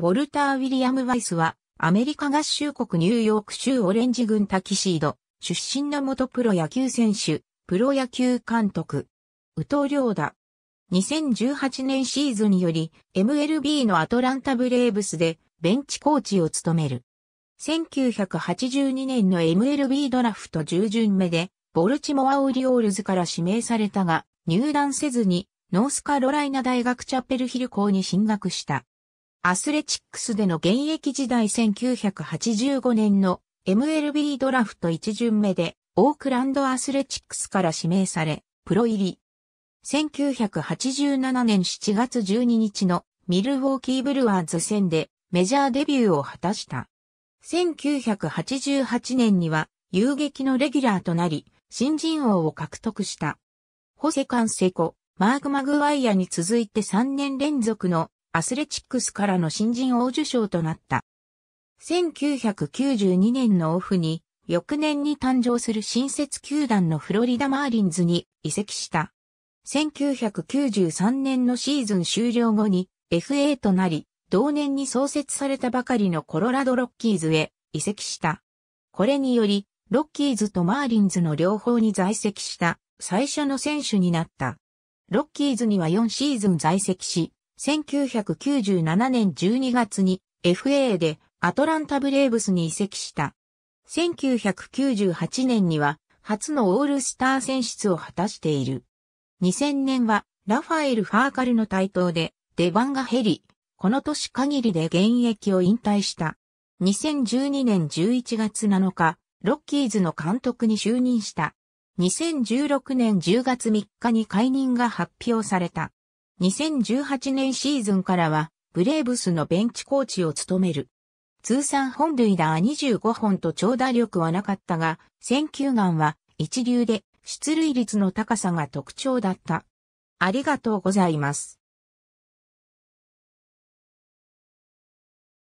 ウォルター・ウィリアム・ワイスは、アメリカ合衆国ニューヨーク州オレンジ郡タキシード、出身の元プロ野球選手、プロ野球監督。宇藤良だ。2018年シーズンより、MLB のアトランタブレーブスで、ベンチコーチを務める。1982年の MLB ドラフト10巡目で、ボルチモアオリオールズから指名されたが、入団せずに、ノースカロライナ大学チャペルヒル校に進学した。アスレチックスでの現役時代1985年の MLB ドラフト1巡目でオークランドアスレチックスから指名され、プロ入り。1987年7月12日のミルウォーキーブルワーズ戦でメジャーデビューを果たした。1988年には遊撃のレギュラーとなり、新人王を獲得した。ホセカンセコ、マーク・マグワイアに続いて3年連続のアスレチックスからの新人王受賞となった。1992年のオフに、翌年に誕生する新設球団のフロリダマーリンズに移籍した。1993年のシーズン終了後に FA となり、同年に創設されたばかりのコロラドロッキーズへ移籍した。これにより、ロッキーズとマーリンズの両方に在籍した最初の選手になった。ロッキーズには4シーズン在籍し、1997年12月に FA でアトランタブレーブスに移籍した。1998年には初のオールスター選出を果たしている。2000年はラファエル・ファーカルの台頭で出番が減り、この年限りで現役を引退した。2012年11月7日、ロッキーズの監督に就任した。2016年10月3日に解任が発表された。2018年シーズンからは、ブレーブスのベンチコーチを務める。通算本塁打は25本と長打力はなかったが、選球眼は一流で出塁率の高さが特徴だった。ありがとうございます。